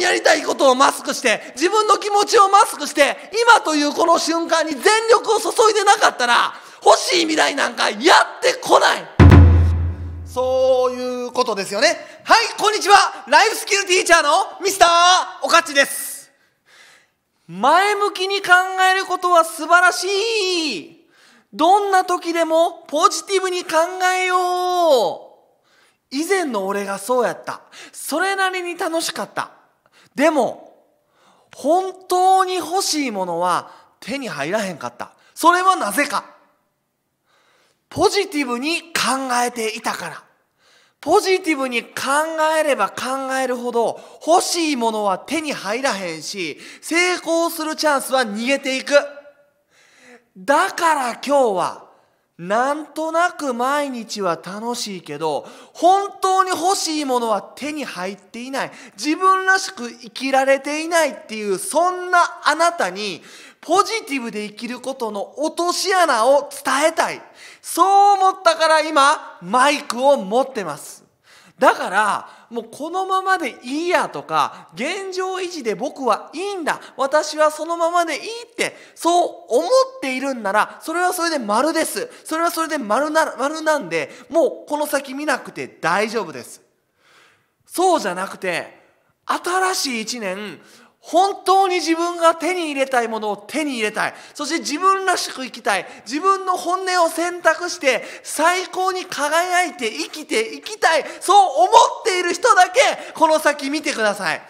にやりたいことをマスクして自分の気持ちをマスクして今というこの瞬間に全力を注いでなかったら欲しい未来なんかやってこない。そういうことですよね。はいこんにちは。ライフスキルティーチャーのミスターおかっちです。前向きに考えることは素晴らしい。どんな時でもポジティブに考えよう。以前の俺がそうやった。それなりに楽しかった。でも本当に欲しいものは手に入らへんかった。それはなぜか。ポジティブに考えていたから。ポジティブに考えれば考えるほど欲しいものは手に入らへんし成功するチャンスは逃げていく。だから今日はなんとなく毎日は楽しいけど本当に欲しいものは手に入っていない。自分らしく生きられていないっていうそんなあなたにポジティブで生きることの落とし穴を伝えたい。そう思ったから今マイクを持ってます。だからもうこのままでいいやとか現状維持で僕はいいんだ。私はそのままでいいってそう思っているんならそれはそれで丸です。それはそれで丸な丸なんでもうこの先見なくて大丈夫です。そうじゃなくて新しい一年本当に自分が手に入れたいものを手に入れたい。そして自分らしく生きたい。自分の本音を選択して最高に輝いて生きていきたい。そう思っている人だけこの先見てください。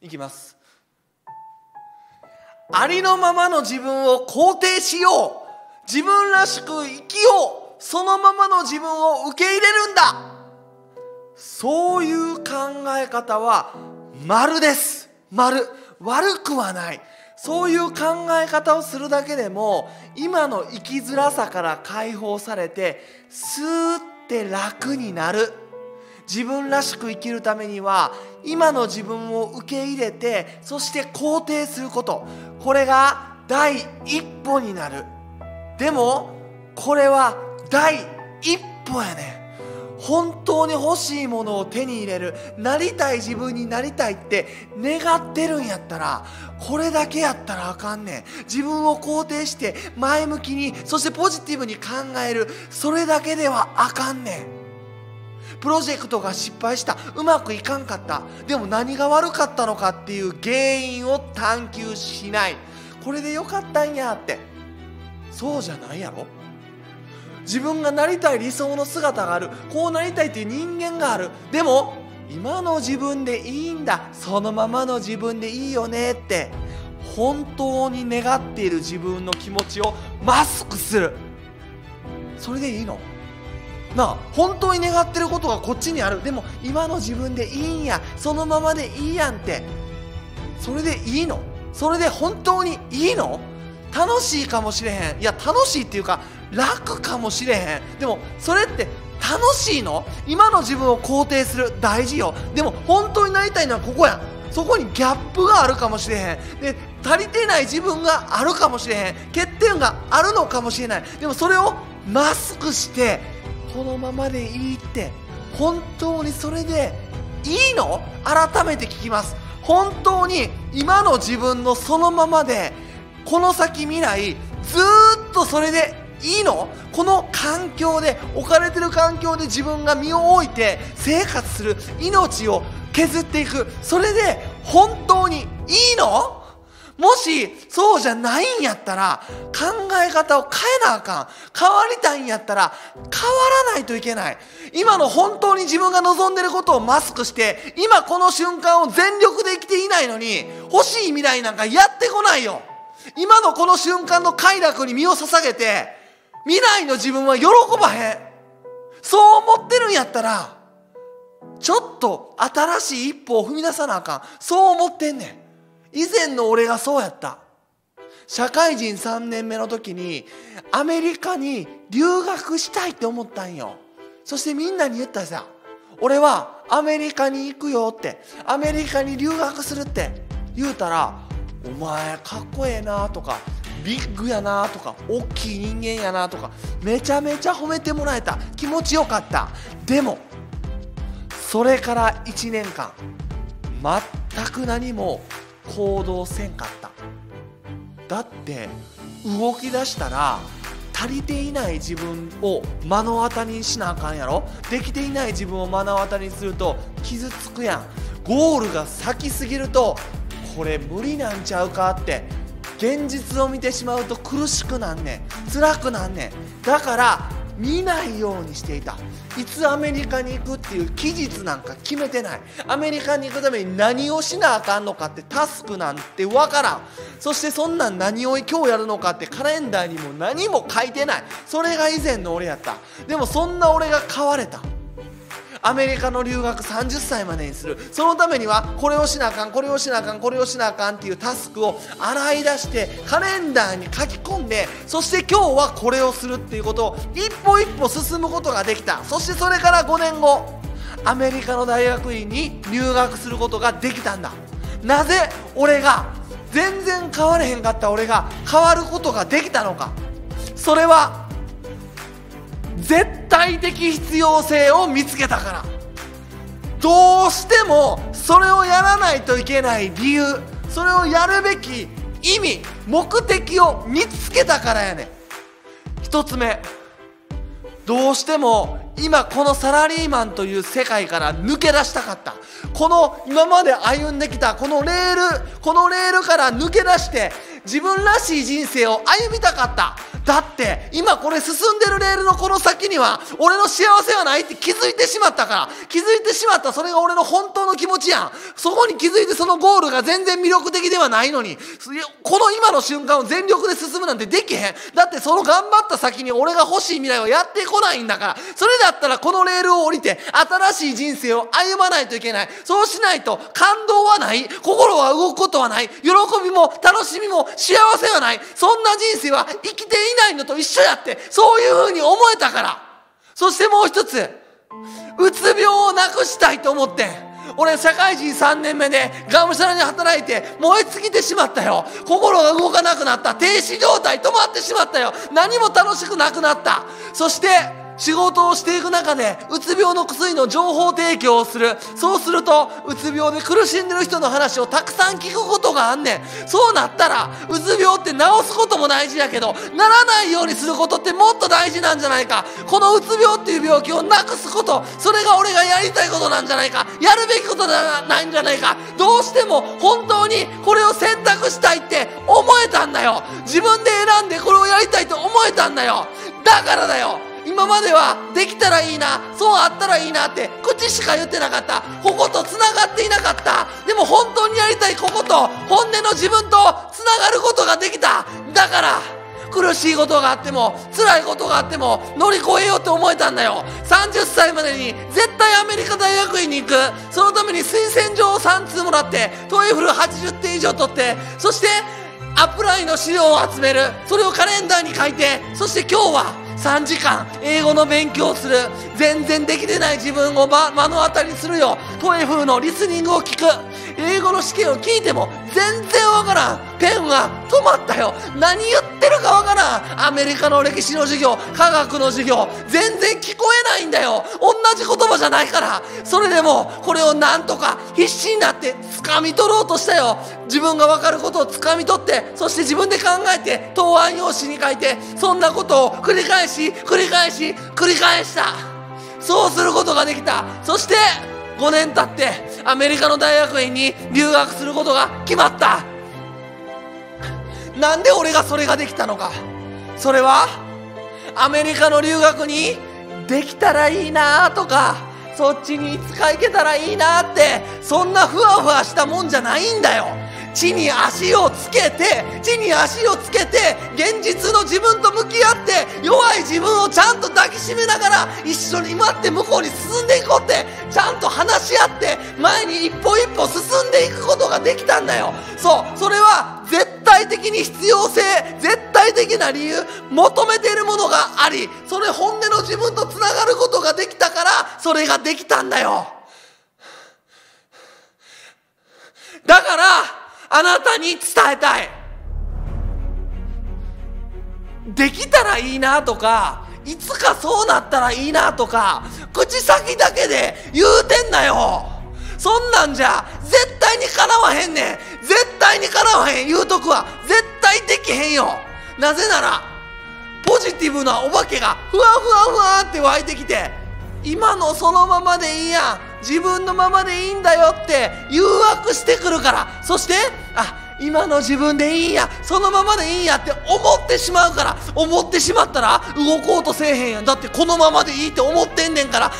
いきます。ありのままの自分を肯定しよう。自分らしく生きよう。そのままの自分を受け入れるんだ。そういう考え方は丸です。丸。悪くはない。そういう考え方をするだけでも今の生きづらさから解放されてスーって楽になる。自分らしく生きるためには今の自分を受け入れてそして肯定すること。これが第一歩になる。でもこれは第一歩やねん。本当に欲しいものを手に入れるなりたい自分になりたいって願ってるんやったらこれだけやったらあかんねん。自分を肯定して前向きにそしてポジティブに考えるそれだけではあかんねん。プロジェクトが失敗したうまくいかんかったでも何が悪かったのかっていう原因を探求しない。これでよかったんやって。そうじゃないやろ？自分がなりたい理想の姿がある。こうなりたいっていう人間がある。でも今の自分でいいんだ。そのままの自分でいいよねって本当に願っている自分の気持ちをマスクする。それでいいの？なあ本当に願ってることがこっちにある。でも今の自分でいいんや。そのままでいいやんって。それでいいの？それで本当にいいの？楽しいかもしれへん。いや楽しいっていうか楽かもしれへん。でもそれって楽しいの？今の自分を肯定する大事よ。でも本当になりたいのはここや。そこにギャップがあるかもしれへん。で足りてない自分があるかもしれへん。欠点があるのかもしれない。でもそれをマスクしてこのままでいいって本当にそれでいいの？改めて聞きます。本当に今の自分のそのままでこの先未来ずっとそれでいいの？この環境で置かれてる環境で自分が身を置いて生活する命を削っていく。それで本当にいいの？もしそうじゃないんやったら考え方を変えなあかん。変わりたいんやったら変わらないといけない。今の本当に自分が望んでることをマスクして今この瞬間を全力で生きていないのに欲しい未来なんかやってこないよ。今のこの瞬間の快楽に身を捧げて未来の自分は喜ばへん。そう思ってるんやったらちょっと新しい一歩を踏み出さなあかん。そう思ってんねん。以前の俺がそうやった。社会人3年目の時にアメリカに留学したいって思ったんよ。そしてみんなに言ったさ俺はアメリカに行くよって。アメリカに留学するって言うたら「お前かっこええな」とかビッグやなとか大きい人間やなとかめちゃめちゃ褒めてもらえた気持ちよかった。でもそれから1年間全く何も行動せんかった。だって動き出したら足りていない自分を目の当たりにしなあかんやろ？できていない自分を目の当たりにすると傷つくやん。ゴールが先すぎるとこれ無理なんちゃうかって現実を見てしまうと苦しくなんねん。辛くなんねん。だから見ないようにしていた。いつアメリカに行くっていう期日なんか決めてない。アメリカに行くために何をしなあかんのかってタスクなんてわからん。そしてそんなん何を今日やるのかってカレンダーにも何も書いてない。それが以前の俺やった。でもそんな俺が変われた。アメリカの留学30歳までにする。そのためにはこれをしなあかんこれをしなあかんこれをしなあかんっていうタスクを洗い出してカレンダーに書き込んでそして今日はこれをするっていうことを一歩一歩進むことができた。そしてそれから5年後アメリカの大学院に入学することができたんだ。なぜ俺が全然変われへんかった俺が変わることができたのか。それは絶対的必要性を見つけたから。どうしてもそれをやらないといけない理由それをやるべき意味目的を見つけたからやね一つ目どうしても今このサラリーマンという世界から抜け出したかった。この今まで歩んできたこのレールこのレールから抜け出して自分らしい人生を歩みたかった。だって今これ進んでるレールのこの先には俺の幸せはないって気づいてしまったから。気づいてしまった。それが俺の本当の気持ちやん。そこに気づいてそのゴールが全然魅力的ではないのに。この今の瞬間を全力で進むなんてできへん。だってその頑張った先に俺が欲しい未来をやってこないんだから。それだったらこのレールを降りて新しい人生を歩まないといけない。そうしないと感動はない。心は動くことはない。喜びも楽しみも幸せはない。そんな人生は生きていないのと一緒やって。そういうふうに思えたから。そしてもう一つ。うつ病をなくしたいと思って。俺社会人3年目でがむしゃらに働いて燃え尽きてしまったよ。心が動かなくなった。停止状態止まってしまったよ。何も楽しくなくなった。そして仕事をしていく中でうつ病の薬の情報提供をする。そうするとうつ病で苦しんでる人の話をたくさん聞くことがあんねん。そうなったらうつ病って治すことも大事やけどならないようにすることってもっと大事なんじゃないか。このうつ病っていう病気をなくすことそれが俺がやりたいことなんじゃないか。やるべきことじゃないんじゃないか。どうしても本当にこれを選択したいって思えたんだよ。自分で選んでこれをやりたいと思えたんだよ。だからだよ。今まではできたらいいなそうあったらいいなって口しか言ってなかった。こことつながっていなかった。でも本当にやりたいここと本音の自分とつながることができた。だから苦しいことがあっても辛いことがあっても乗り越えようって思えたんだよ。30歳までに絶対アメリカ大学院に行く。そのために推薦状を3通もらってトイフル80点以上取ってそしてアプライの資料を集める。それをカレンダーに書いてそして今日は3時間英語の勉強をする。全然できてない自分を、ま、目の当たりするよ。トエフのリスニングを聞く。英語の試験を聞いても全然わからん。ペンが止まったよ。何言ってるかわからん。アメリカの歴史の授業科学の授業。全然聞こえないんだよ。同じ言葉じゃないから。それでもこれをなんとか必死になって掴み取ろうとしたよ。自分が分かることを掴み取ってそして自分で考えて答案用紙に書いてそんなことを繰り返し繰り返し繰り返した。そうすることができた。そして5年経ってアメリカの大学院に留学することが決まった。なんで俺がそれができたのか。それはアメリカの留学にできたらいいなとかそっちにいつか行けたらいいなってそんなふわふわしたもんじゃないんだよ。地に足をつけて地に足をつけて現実の自分と向き合って弱い自分をちゃんと抱きしめながら一緒に待って向こうに進んでいこうってちゃんと話し合って前に一歩一歩進んでいくことができたんだよ。そうそれは絶対的に必要性絶対的な理由求めているものがありそれ本音の自分とつながることができたからそれができたんだよ。だからあなたに伝えたい。できたらいいなとかいつかそうなったらいいなとか口口先だけで言うてんなよ。そんなんじゃ絶対にかなわへんねん。絶対にかなわへん。言うとくわ。絶対できへんよ。なぜならポジティブなお化けがふわふわふわって湧いてきて今のそのままでいいやん。自分のままでいいんだよって誘惑してくるから。そしてあ今の自分でいいんやそのままでいいんやって思ってしまうから思ってしまったら動こうとせえへんやん。だってこのままでいいって思ってんねんから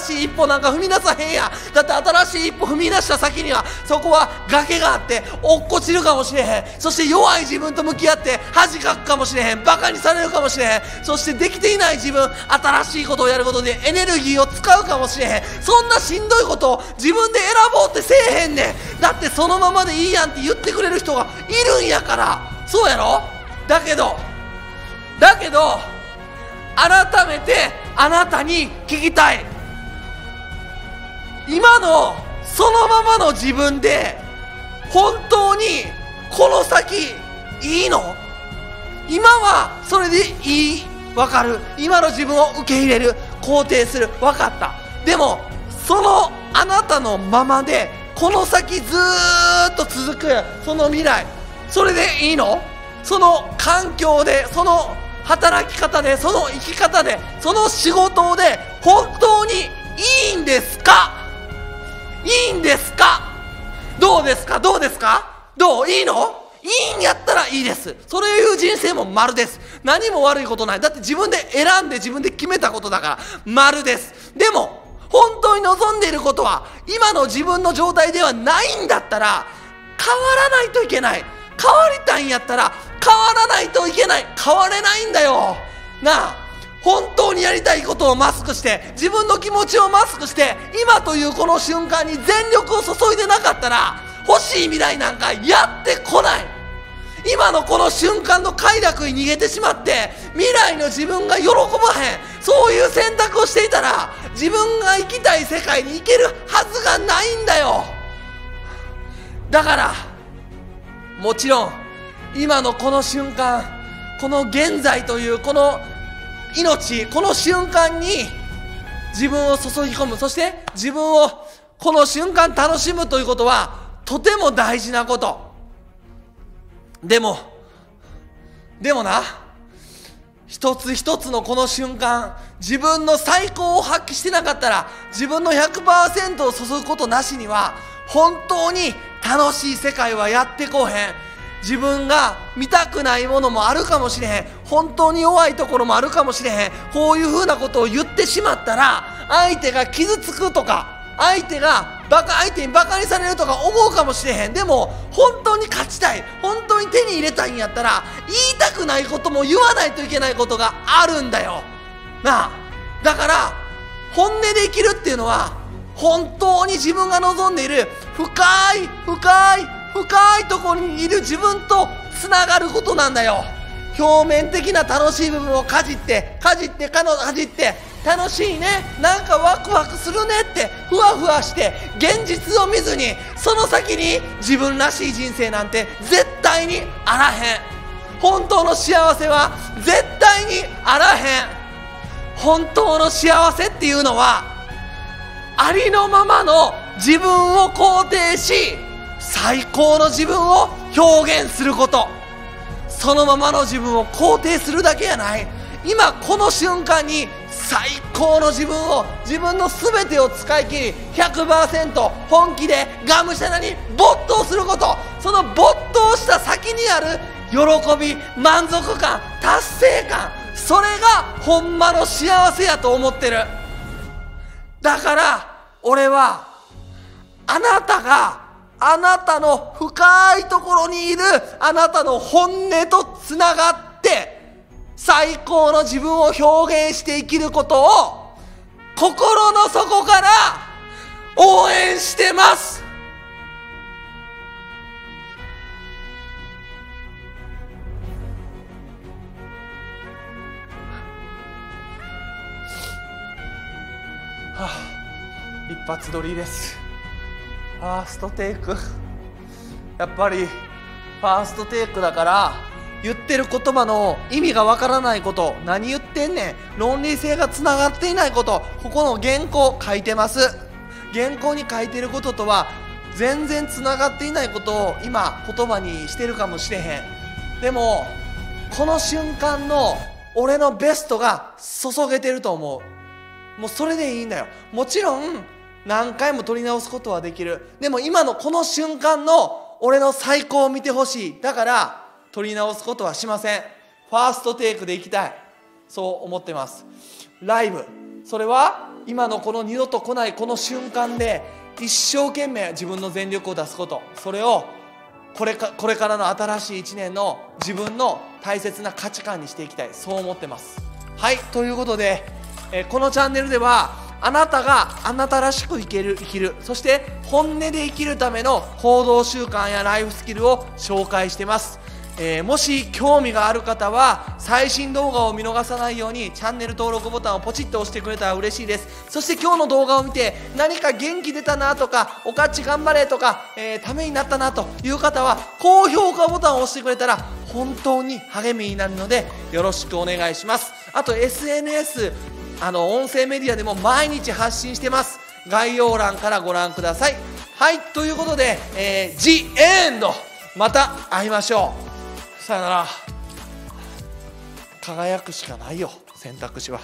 新しい一歩なんか踏み出さへんやだって新しい一歩踏み出した先にはそこは崖があって落っこちるかもしれへん。そして弱い自分と向き合って恥かくかもしれへん。バカにされるかもしれへん。そしてできていない自分新しいことをやることでエネルギーを使うかもしれへん。そんなしんどいことを自分で選ぼうってせえへんねん。だってそのままでいいやんって言ってくれる人人がいるんやから。そうやろ？だけどだけど改めてあなたに聞きたい。今のそのままの自分で本当にこの先いいの？今はそれでいい？わかる？今の自分を受け入れる肯定する。分かった。でもそのあなたのままでこの先ずーっと続くその未来。それでいいの？その環境でその働き方でその生き方でその仕事で本当にいいんですか？いいんですか？どうですか？どうですか？どう？いいの？いいんやったらいいです。そういう人生も丸です。何も悪いことない。だって自分で選んで自分で決めたことだから丸です。でも本当に望んでいることは今の自分の状態ではないんだったら変わらないといけない。変わりたいんやったら変わらないといけない。変われないんだよ。なあ本当にやりたいことをマスクして自分の気持ちをマスクして今というこの瞬間に全力を注いでなかったら欲しい未来なんかやってこない。今のこの瞬間の快楽に逃げてしまって未来の自分が喜ばへん。そういう選択をしていたら自分が生きたい世界に行けるはずがないんだよ。だからもちろん今のこの瞬間この現在というこの命この瞬間に自分を注ぎ込む。そして自分をこの瞬間楽しむということはとても大事なこと。でもでもな一つ一つのこの瞬間自分の最高を発揮してなかったら自分の100%を注ぐことなしには本当に楽しい世界はやってこうへん。自分が見たくないものもあるかもしれへん。本当に弱いところもあるかもしれへん。こういうふうなことを言ってしまったら相手が傷つくとか相手がバカ相手にバカにされるとか思うかもしれへん。でも本当に勝ちたい。本当に手に入れたいんやったら言いたくないことも言わないといけないことがあるんだよ。なあ。だから本音で生きるっていうのは本当に自分が望んでいる深い深い深いところにいる自分とつながることなんだよ。表面的な楽しい部分をかじってかじってかのかじって楽しいね。なんかワクワクするねってふわふわして現実を見ずにその先に自分らしい人生なんて絶対にあらへん。本当の幸せは絶対にあらへん。本当の幸せっていうのはありのままの自分を肯定し最高の自分を表現すること。そのままの自分を肯定するだけやない。今この瞬間に最高の自分を自分の全てを使い切り100%本気でがむしゃらに没頭すること。その没頭した先にある喜び満足感達成感。それがほんまの幸せやと思ってる。だから俺はあなたがあなたの深いところにいるあなたの本音とつながって最高の自分を表現して生きることを心の底から応援してます。はあ、一発撮りです。ファーストテイク。やっぱりファーストテイクだから言ってる言葉の意味がわからないこと。何言ってんねん。論理性がつながっていないこと。ここの原稿書いてます。原稿に書いてることとは全然つながっていないことを今言葉にしてるかもしれへん。でもこの瞬間の俺のベストが注げてると思う。もうそれでいいんだよ。もちろん何回も撮り直すことはできる。でも今のこの瞬間の俺の最高を見てほしい。だから撮り直すことはしません。ファーストテイクでいきたい。そう思ってます。ライブ。それは今のこの二度と来ないこの瞬間で一生懸命自分の全力を出すこと。それをこれかこれからの新しい1年の自分の大切な価値観にしていきたい。そう思ってます。はいということで、えこのチャンネルではあなたがあなたらしく生きる生きる。そして本音で生きるための行動習慣やライフスキルを紹介してます。えー、もし興味がある方は最新動画を見逃さないようにチャンネル登録ボタンをポチッと押してくれたら嬉しいです。そして今日の動画を見て何か元気出たなとかおかっち頑張れとか、えー、ためになったなという方は高評価ボタンを押してくれたら本当に励みになるのでよろしくお願いします。あと SNS あの音声メディアでも毎日発信してます。概要欄からご覧ください。はいということで、えー、ジ・エンドまた会いましょう。さよなら輝くしかないよ選択肢は。